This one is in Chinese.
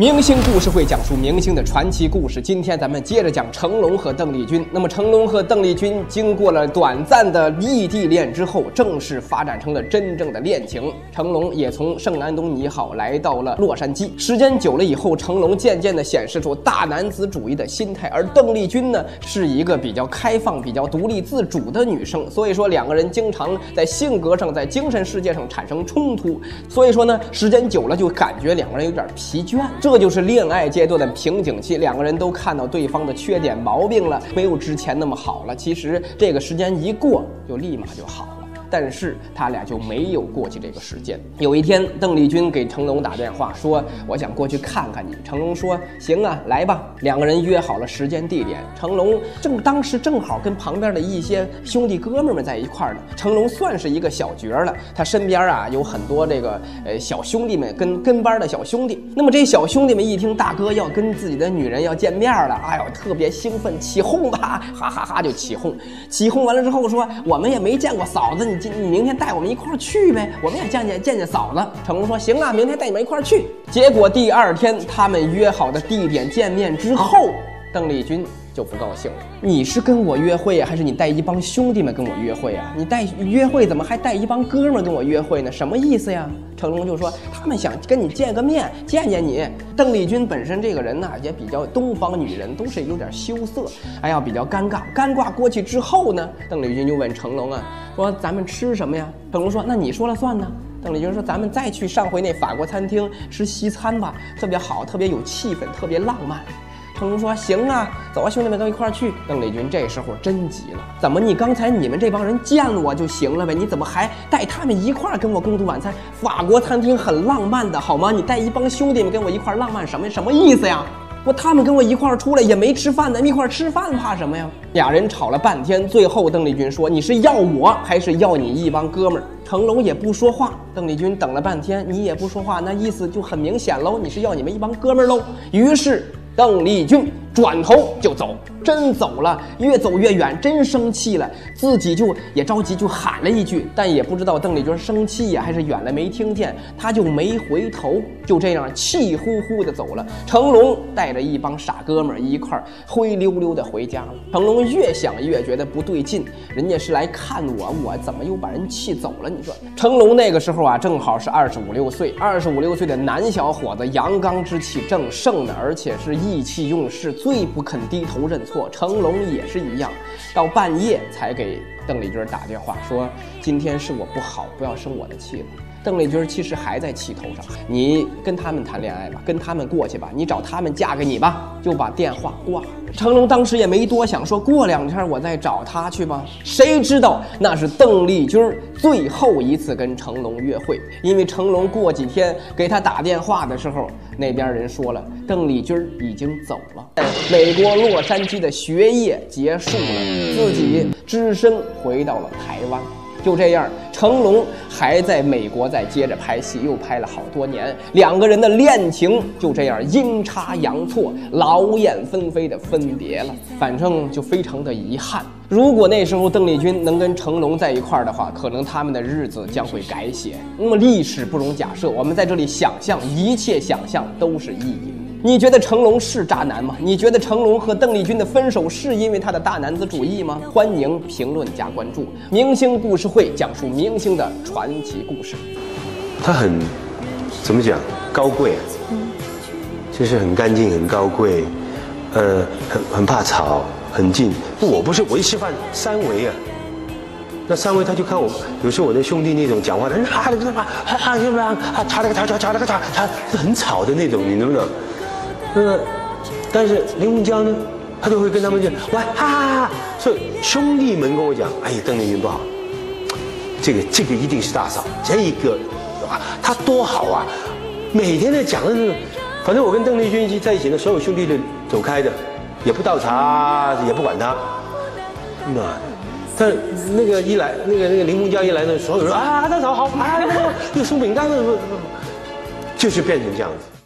明星故事会讲述明星的传奇故事。今天咱们接着讲成龙和邓丽君。那么，成龙和邓丽君经过了短暂的异地恋之后，正式发展成了真正的恋情。成龙也从圣安东尼好来到了洛杉矶。时间久了以后，成龙渐渐地显示出大男子主义的心态，而邓丽君呢，是一个比较开放、比较独立自主的女生。所以说，两个人经常在性格上、在精神世界上产生冲突。所以说呢，时间久了就感觉两个人有点疲倦。这就是恋爱阶段的瓶颈期，两个人都看到对方的缺点毛病了，没有之前那么好了。其实这个时间一过，就立马就好了。但是他俩就没有过去这个时间。有一天，邓丽君给成龙打电话说：“我想过去看看你。”成龙说：“行啊，来吧。”两个人约好了时间地点。成龙正当时正好跟旁边的一些兄弟哥们们在一块儿呢。成龙算是一个小角了，他身边啊有很多这个呃小兄弟们跟跟班的小兄弟。那么这小兄弟们一听大哥要跟自己的女人要见面了，哎呦特别兴奋，起哄吧，哈哈哈就起哄。起哄完了之后说：“我们也没见过嫂子，你。”你明天带我们一块儿去呗，我们也见见见见嫂子。成龙说行啊，明天带你们一块儿去。结果第二天他们约好的地点见面之后，邓丽君。就不高兴了。你是跟我约会呀，还是你带一帮兄弟们跟我约会啊？你带约会怎么还带一帮哥们跟我约会呢？什么意思呀？成龙就说他们想跟你见个面，见见你。邓丽君本身这个人呢，也比较东方女人，都是有点羞涩，哎呀，比较尴尬。尴尬过去之后呢，邓丽君就问成龙啊，说咱们吃什么呀？成龙说那你说了算呢。邓丽君说咱们再去上回那法国餐厅吃西餐吧，特别好，特别有气氛，特别浪漫。成龙说：“行啊，走啊，兄弟们都一块儿去。”邓丽君这时候真急了：“怎么你刚才你们这帮人见了我就行了呗？你怎么还带他们一块儿跟我共度晚餐？法国餐厅很浪漫的好吗？你带一帮兄弟们跟我一块儿浪漫什么什么意思呀？不，他们跟我一块儿出来也没吃饭呢，一块儿吃饭怕什么呀？”俩人吵了半天，最后邓丽君说：“你是要我还是要你一帮哥们儿？”成龙也不说话。邓丽君等了半天，你也不说话，那意思就很明显喽，你是要你们一帮哥们儿喽。于是。邓丽君。转头就走。真走了，越走越远，真生气了，自己就也着急，就喊了一句，但也不知道邓丽君生气呀，还是远了没听见，他就没回头，就这样气呼呼的走了。成龙带着一帮傻哥们儿一块儿灰溜溜的回家了。成龙越想越觉得不对劲，人家是来看我，我怎么又把人气走了？你说，成龙那个时候啊，正好是二十五六岁，二十五六岁的男小伙子，阳刚之气正盛呢，而且是意气用事，最不肯低头认错。成龙也是一样，到半夜才给邓丽君打电话说：“今天是我不好，不要生我的气了。”邓丽君其实还在气头上，你跟他们谈恋爱吧，跟他们过去吧，你找他们嫁给你吧，就把电话挂了。成龙当时也没多想，说过两天我再找她去吧。谁知道那是邓丽君最后一次跟成龙约会，因为成龙过几天给他打电话的时候，那边人说了，邓丽君已经走了，美国洛杉矶的学业结束了，自己只身回到了台湾。就这样，成龙还在美国再接着拍戏，又拍了好多年，两个人的恋情就这样阴差阳错、劳燕分飞的分别了。反正就非常的遗憾。如果那时候邓丽君能跟成龙在一块儿的话，可能他们的日子将会改写。那么历史不容假设，我们在这里想象，一切想象都是意淫。你觉得成龙是渣男吗？你觉得成龙和邓丽君的分手是因为他的大男子主义吗？欢迎评论加关注，明星故事会讲述明星的传奇故事。他很怎么讲高贵啊？嗯，就是很干净、很高贵，呃，很很怕吵，很静。不，我不是，我一吃饭三围啊。那三位他就看我，有时候我的兄弟那种讲话的，啊，那个什么，啊，啊，吵了个吵，吵吵了个吵，他很吵的那种，你能不能？那，但是林凤娇呢，他就会跟他们讲，哇，哈哈哈！所以兄弟们跟我讲，哎，邓丽君不好，这个这个一定是大嫂，这一个，哇，她多好啊，每天在讲的那个，反正我跟邓丽君一起在一起的所有兄弟都走开的，也不倒茶，也不管他，那，但那个一来，那个那个林凤娇一来呢，所有人啊，大嫂好，啊，又送饼干了，就是变成这样子。